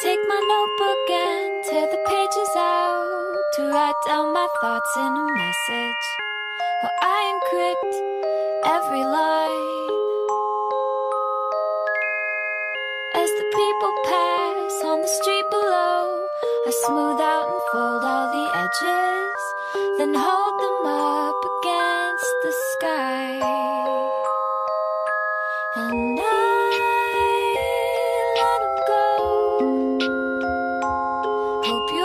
Take my notebook and tear the pages out to write down my thoughts in a message. Well, I encrypt every line as the people pass on the street below. I smooth out and fold all the edges, then hold them up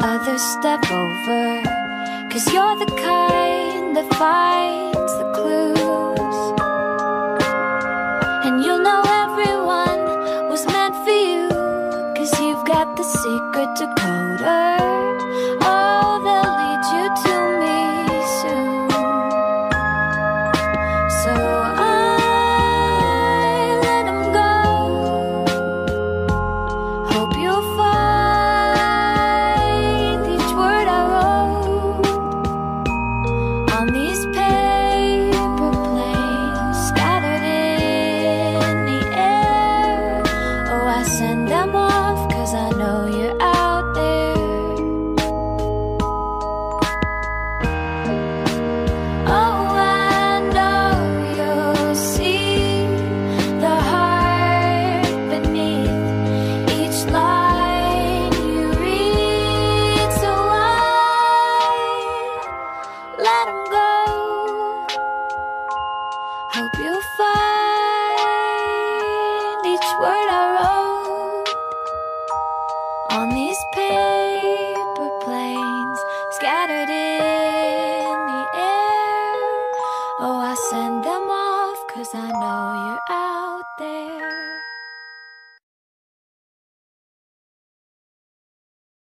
others step over. Cause you're the kind that finds the clues. And you'll know everyone was meant for you. Cause you've got the secret decoder. let him go. Hope you find each word I wrote on these paper planes scattered in the air. Oh, I send them off, cause I know you're out there.